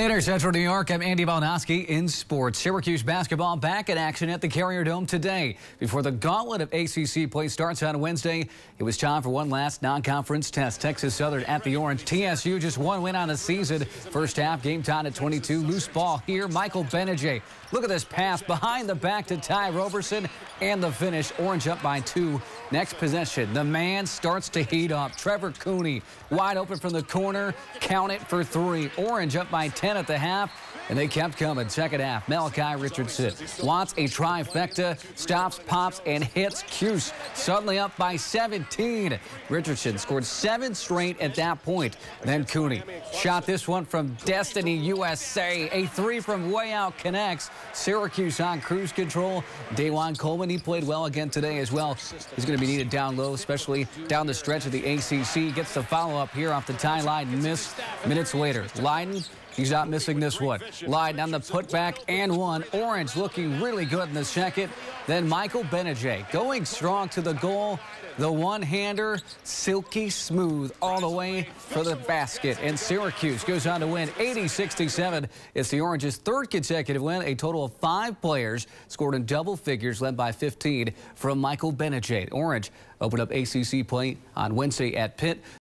Hey Central New York. I'm Andy Balnowski in sports. Syracuse basketball back in action at the Carrier Dome today. Before the gauntlet of ACC play starts on Wednesday, it was time for one last non-conference test. Texas Southern at the Orange. TSU just one win on the season. First half, game time at 22. Loose ball here. Michael Gbinije. Look at this pass behind the back to Ty Roberson and the finish. Orange up by two. Next possession, the man starts to heat up. Trevor Cooney wide open from the corner. Count it for three. Orange up by 10 at the half. And they kept coming. Second half, Malachi Richardson wants a trifecta, stops, pops, and hits Cuse. Suddenly up by 17. Richardson scored seven straight at that point. Then Cooney shot this one from Destiny USA. A three from way out connects. Syracuse on cruise control. DaJuan Coleman, he played well again today as well. He's going to be needed down low, especially down the stretch of the ACC. Gets the follow up here off the tie line. Missed minutes later. Lydon He's not missing this one. Lydon on the putback and one. Orange looking really good in the second. Then Michael Gbinije going strong to the goal. The one-hander, silky smooth all the way for the basket. And Syracuse goes on to win 80-67. It's the Orange's third consecutive win. A total of five players scored in double figures, led by 15 from Michael Gbinije. Orange opened up ACC play on Wednesday at Pitt.